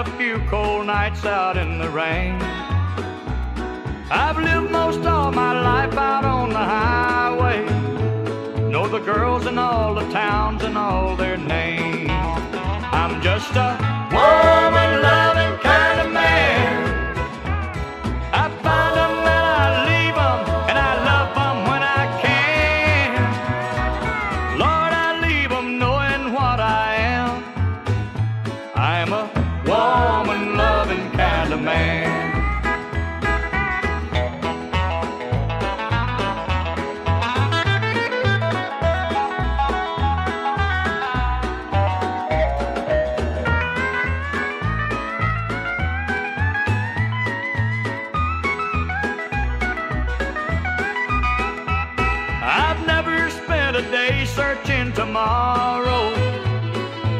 A few cold nights out in the rain. I've lived most all my life out on the highway. Know the girls in all the towns and all their names. I'm just a woman loving kind of man. I find find 'em and I leave 'em, and I love 'em when I can. Lord, I leave 'em knowing what I am. I'm a man. I've never spent a day searching tomorrow.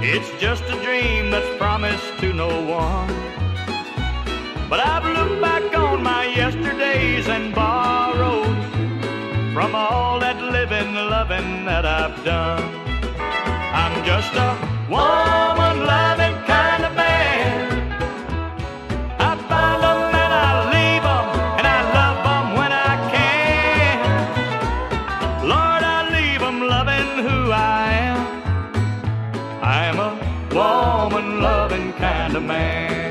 It's just a dream that's promised to no one. But I've looked back on my yesterdays and borrowed from all that living, loving that I've done. I'm just a woman loving kind of man. I find 'em and I leave 'em, and I love 'em when I can. Lord, I leave 'em loving who I am. I'm a woman loving kind of man.